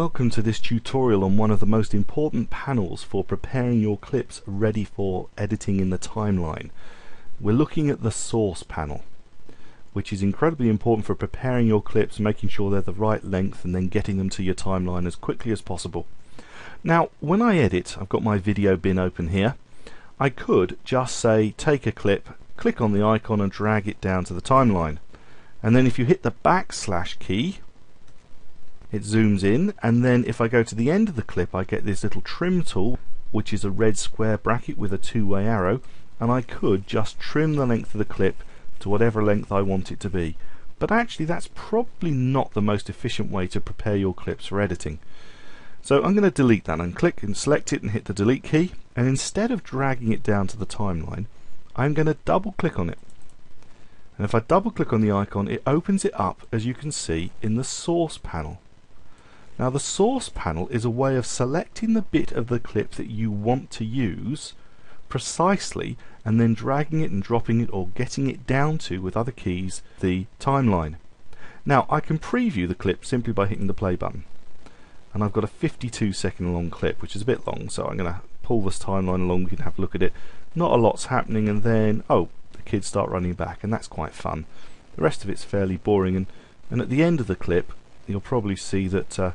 welcome to this tutorial on one of the most important panels for preparing your clips ready for editing in the timeline. We're looking at the source panel which is incredibly important for preparing your clips, making sure they're the right length and then getting them to your timeline as quickly as possible. Now when I edit, I've got my video bin open here, I could just say take a clip, click on the icon and drag it down to the timeline. And then if you hit the backslash key it zooms in and then if I go to the end of the clip I get this little trim tool which is a red square bracket with a two-way arrow and I could just trim the length of the clip to whatever length I want it to be. But actually that's probably not the most efficient way to prepare your clips for editing. So I'm going to delete that and click and select it and hit the delete key and instead of dragging it down to the timeline I'm going to double click on it. And if I double click on the icon it opens it up as you can see in the source panel now the source panel is a way of selecting the bit of the clip that you want to use precisely and then dragging it and dropping it or getting it down to with other keys the timeline. Now I can preview the clip simply by hitting the play button. And I've got a 52 second long clip which is a bit long so I'm going to pull this timeline along. We can have a look at it. Not a lot's happening and then oh the kids start running back and that's quite fun. The rest of it's fairly boring and, and at the end of the clip you'll probably see that uh,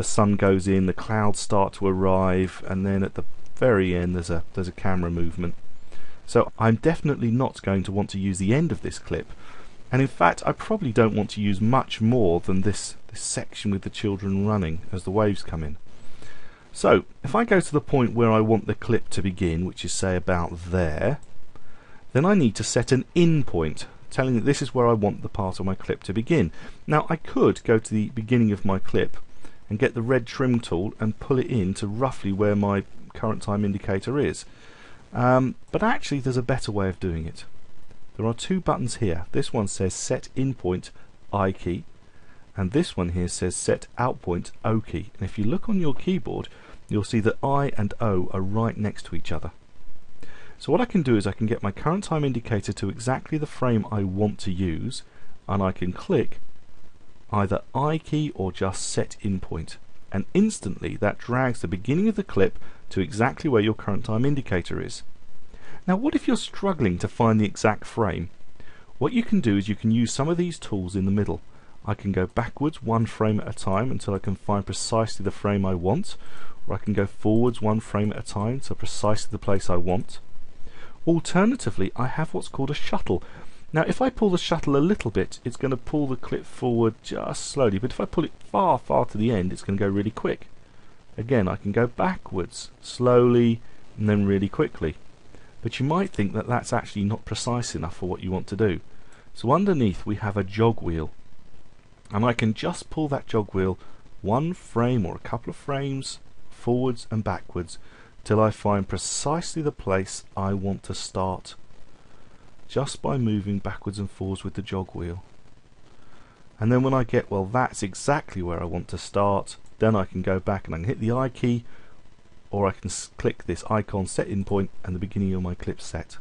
the sun goes in, the clouds start to arrive, and then at the very end there's a there's a camera movement. So I'm definitely not going to want to use the end of this clip. And in fact, I probably don't want to use much more than this, this section with the children running as the waves come in. So, if I go to the point where I want the clip to begin, which is say about there, then I need to set an in point, telling that this is where I want the part of my clip to begin. Now, I could go to the beginning of my clip and get the red trim tool and pull it in to roughly where my current time indicator is. Um, but actually there's a better way of doing it. There are two buttons here. This one says set in point I key and this one here says set out point O key. And if you look on your keyboard you'll see that I and O are right next to each other. So what I can do is I can get my current time indicator to exactly the frame I want to use and I can click either I key or just set in point and instantly that drags the beginning of the clip to exactly where your current time indicator is. Now what if you're struggling to find the exact frame? What you can do is you can use some of these tools in the middle. I can go backwards one frame at a time until I can find precisely the frame I want or I can go forwards one frame at a time to precisely the place I want. Alternatively I have what's called a shuttle now if I pull the shuttle a little bit it's going to pull the clip forward just slowly but if I pull it far far to the end it's going to go really quick. Again I can go backwards slowly and then really quickly but you might think that that's actually not precise enough for what you want to do. So underneath we have a jog wheel and I can just pull that jog wheel one frame or a couple of frames forwards and backwards till I find precisely the place I want to start just by moving backwards and forwards with the jog wheel. And then when I get, well, that's exactly where I want to start, then I can go back and I can hit the I key, or I can click this icon set in point and the beginning of my clip set.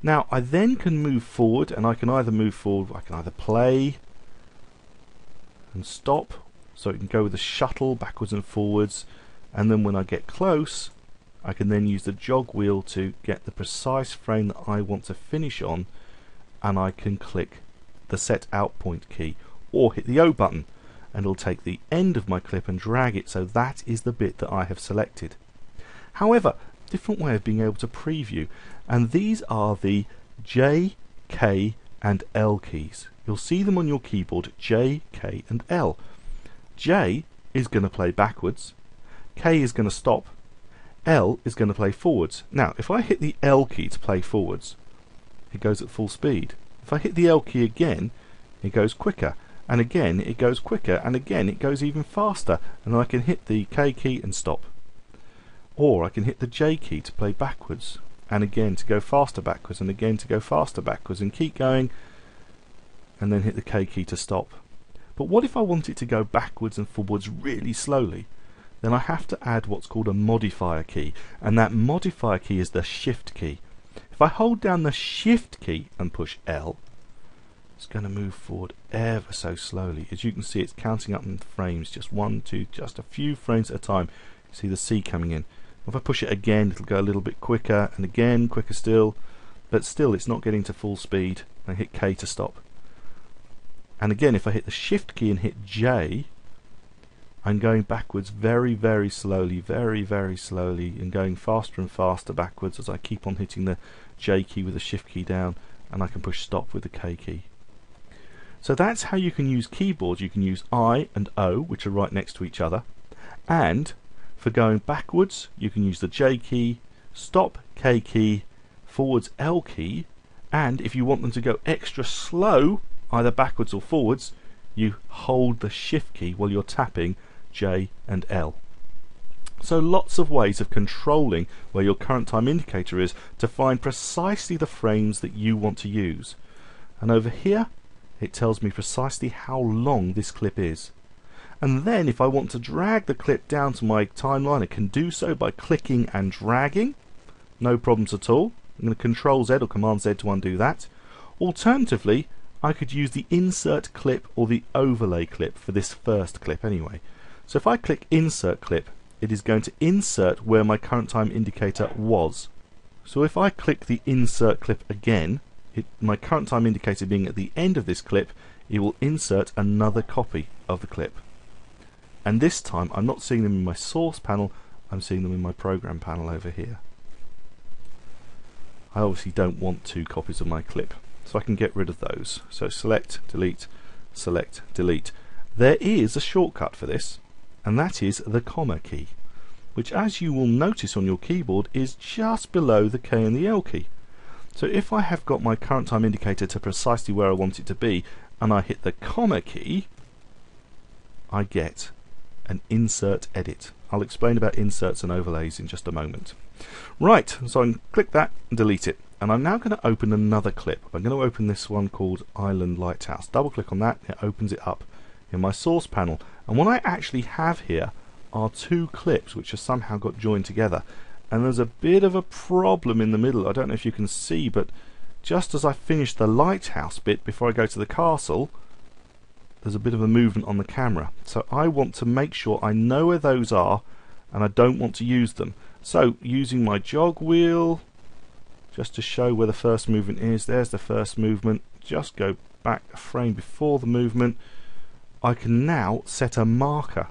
Now I then can move forward and I can either move forward, I can either play and stop, so it can go with the shuttle backwards and forwards, and then when I get close, I can then use the jog wheel to get the precise frame that I want to finish on and I can click the set out point key or hit the O button and it'll take the end of my clip and drag it so that is the bit that I have selected. However, different way of being able to preview and these are the J, K and L keys. You'll see them on your keyboard J, K and L. J is going to play backwards, K is going to stop L is going to play forwards. Now, if I hit the L key to play forwards, it goes at full speed. If I hit the L key again, it goes quicker. And again, it goes quicker. And again, it goes even faster. And I can hit the K key and stop. Or I can hit the J key to play backwards. And again, to go faster backwards. And again, to go faster backwards. And keep going. And then hit the K key to stop. But what if I want it to go backwards and forwards really slowly? Then I have to add what's called a modifier key and that modifier key is the shift key. If I hold down the shift key and push L it's going to move forward ever so slowly. As you can see, it's counting up in frames, just one, two, just a few frames at a time. You see the sea coming in. If I push it again, it'll go a little bit quicker, and again, quicker still, but still it's not getting to full speed. I hit K to stop. And again, if I hit the Shift key and hit J, I'm going backwards very, very slowly, very, very slowly, and going faster and faster backwards as I keep on hitting the J key with the Shift key down, and I can push stop with the K key. So that's how you can use keyboards. You can use I and O, which are right next to each other, and for going backwards, you can use the J key, stop K key, forwards L key, and if you want them to go extra slow, either backwards or forwards, you hold the shift key while you're tapping J and L. So lots of ways of controlling where your current time indicator is to find precisely the frames that you want to use. And over here, it tells me precisely how long this clip is. And then if I want to drag the clip down to my timeline, I can do so by clicking and dragging. No problems at all. I'm going to Control Z or Command Z to undo that. Alternatively, I could use the insert clip or the overlay clip for this first clip anyway. So if I click insert clip, it is going to insert where my current time indicator was. So if I click the insert clip again, it, my current time indicator being at the end of this clip, it will insert another copy of the clip. And this time I'm not seeing them in my source panel I'm seeing them in my program panel over here. I obviously don't want two copies of my clip so I can get rid of those. So select delete select delete. There is a shortcut for this and that is the comma key which as you will notice on your keyboard is just below the K and the L key so if I have got my current time indicator to precisely where I want it to be and I hit the comma key I get an insert edit. I'll explain about inserts and overlays in just a moment. Right, so I can click that and delete it. And I'm now going to open another clip. I'm going to open this one called Island Lighthouse. Double click on that, it opens it up in my source panel. And what I actually have here are two clips which have somehow got joined together. And there's a bit of a problem in the middle. I don't know if you can see, but just as I finish the lighthouse bit before I go to the castle, there's a bit of a movement on the camera. So I want to make sure I know where those are and I don't want to use them. So using my jog wheel just to show where the first movement is, there's the first movement, just go back a frame before the movement. I can now set a marker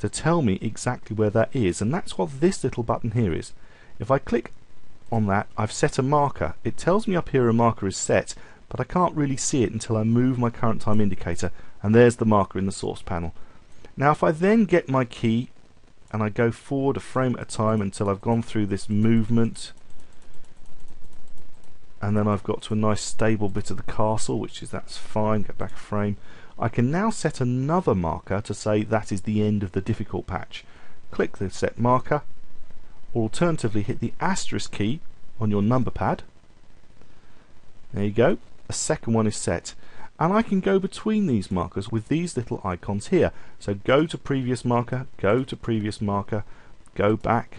to tell me exactly where that is and that's what this little button here is. If I click on that I've set a marker. It tells me up here a marker is set but I can't really see it until I move my current time indicator and there's the marker in the source panel. Now if I then get my key and I go forward a frame at a time until I've gone through this movement and then I've got to a nice stable bit of the castle which is that's fine, get back a frame I can now set another marker to say that is the end of the difficult patch. Click the set marker. Or alternatively hit the asterisk key on your number pad. There you go. A second one is set. And I can go between these markers with these little icons here. So go to previous marker go to previous marker go back.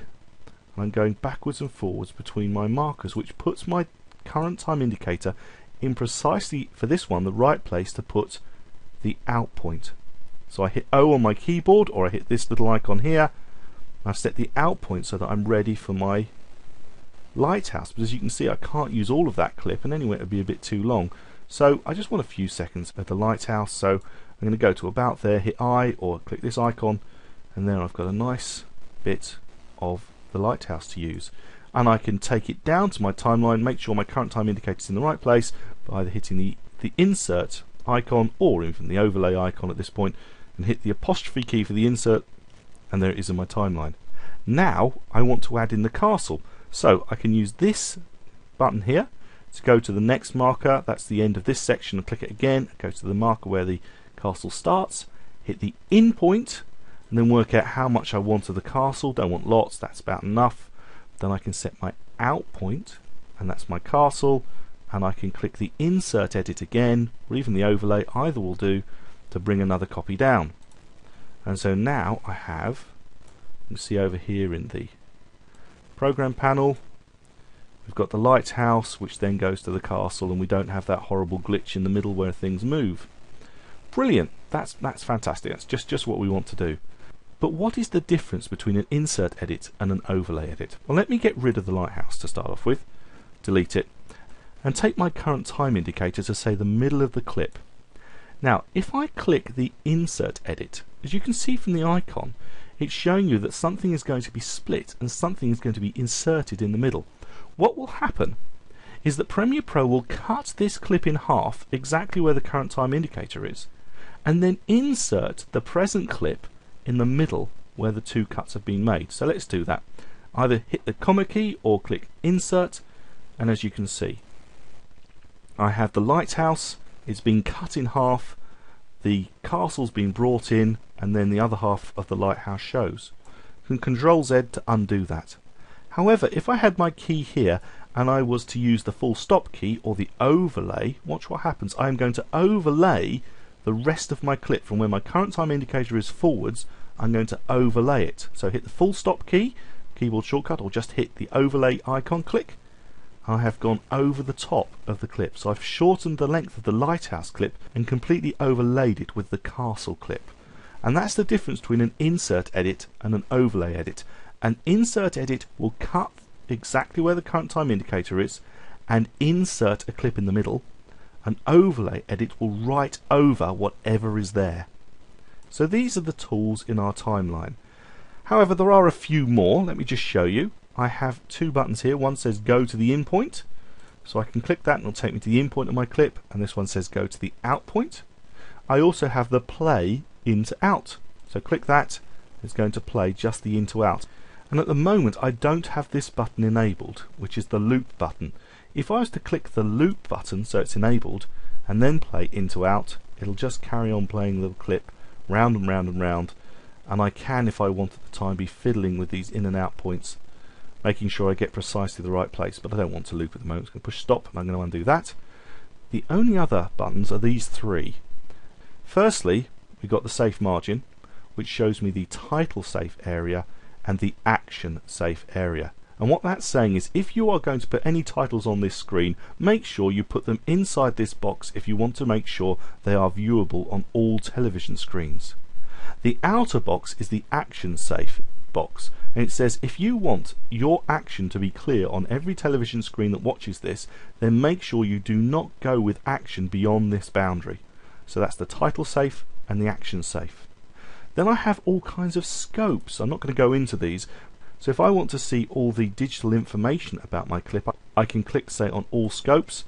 And I'm going backwards and forwards between my markers which puts my current time indicator in precisely for this one the right place to put the out point so I hit O on my keyboard or I hit this little icon here I've set the out point so that I'm ready for my lighthouse but as you can see I can't use all of that clip and anyway it would be a bit too long so I just want a few seconds at the lighthouse. So I'm going to go to about there, hit I or click this icon and then I've got a nice bit of the lighthouse to use. And I can take it down to my timeline, make sure my current time indicator is in the right place by either hitting the, the insert icon or even the overlay icon at this point and hit the apostrophe key for the insert and there it is in my timeline. Now I want to add in the castle. So I can use this button here to go to the next marker, that's the end of this section, and click it again, go to the marker where the castle starts, hit the in point, and then work out how much I want of the castle. Don't want lots, that's about enough. Then I can set my out point, and that's my castle, and I can click the insert edit again, or even the overlay, either will do, to bring another copy down. And so now I have, you can see over here in the program panel, We've got the lighthouse, which then goes to the castle, and we don't have that horrible glitch in the middle where things move. Brilliant. That's that's fantastic. That's just just what we want to do. But what is the difference between an insert edit and an overlay edit? Well, let me get rid of the lighthouse to start off with, delete it, and take my current time indicator to say the middle of the clip. Now, if I click the insert edit, as you can see from the icon, it's showing you that something is going to be split and something is going to be inserted in the middle. What will happen is that Premiere Pro will cut this clip in half exactly where the current time indicator is and then insert the present clip in the middle where the two cuts have been made. So let's do that. Either hit the comma key or click insert and as you can see I have the lighthouse, it's been cut in half, the castle's been brought in and then the other half of the lighthouse shows. You can control Z to undo that. However, if I had my key here and I was to use the full stop key or the overlay, watch what happens. I am going to overlay the rest of my clip from where my current time indicator is forwards I'm going to overlay it. So hit the full stop key, keyboard shortcut, or just hit the overlay icon, click. I have gone over the top of the clip. So I've shortened the length of the lighthouse clip and completely overlaid it with the castle clip. And that's the difference between an insert edit and an overlay edit. An insert edit will cut exactly where the current time indicator is and insert a clip in the middle. An overlay edit will write over whatever is there. So these are the tools in our timeline. However, there are a few more. Let me just show you. I have two buttons here. One says go to the in point. So I can click that and it'll take me to the in point of my clip. And this one says go to the out point. I also have the play in to out. So click that. It's going to play just the in to out. And at the moment I don't have this button enabled, which is the loop button. If I was to click the loop button so it's enabled and then play in to out, it'll just carry on playing the clip round and round and round and I can if I want at the time be fiddling with these in and out points making sure I get precisely the right place but I don't want to loop at the moment. I'm going to push stop and I'm going to undo that. The only other buttons are these three. Firstly we've got the safe margin which shows me the title safe area and the action safe area. And what that's saying is if you are going to put any titles on this screen, make sure you put them inside this box if you want to make sure they are viewable on all television screens. The outer box is the action safe box and it says if you want your action to be clear on every television screen that watches this then make sure you do not go with action beyond this boundary. So that's the title safe and the action safe. Then I have all kinds of scopes. I'm not going to go into these, so if I want to see all the digital information about my clip, I can click say on all scopes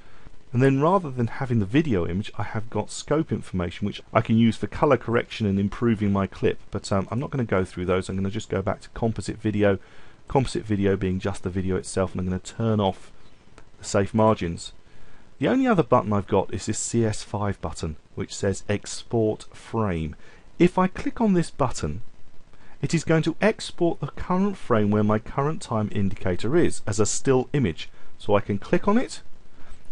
and then rather than having the video image I have got scope information which I can use for color correction and improving my clip. But um, I'm not going to go through those. I'm going to just go back to composite video. Composite video being just the video itself and I'm going to turn off the safe margins. The only other button I've got is this CS5 button which says export frame. If I click on this button it is going to export the current frame where my current time indicator is as a still image. So I can click on it,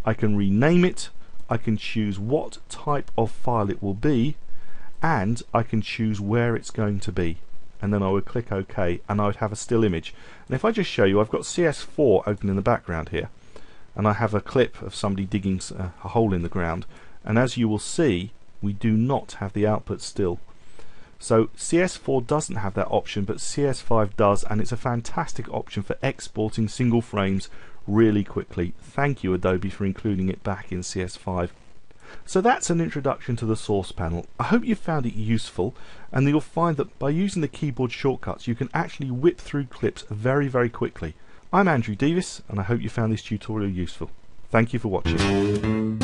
I can rename it, I can choose what type of file it will be, and I can choose where it's going to be. And then I would click OK and I would have a still image. And if I just show you, I've got CS4 open in the background here. And I have a clip of somebody digging uh, a hole in the ground. And as you will see, we do not have the output still. So CS4 doesn't have that option, but CS5 does, and it's a fantastic option for exporting single frames really quickly. Thank you Adobe for including it back in CS5. So that's an introduction to the source panel. I hope you found it useful and you'll find that by using the keyboard shortcuts you can actually whip through clips very very quickly. I'm Andrew Devis and I hope you found this tutorial useful. Thank you for watching.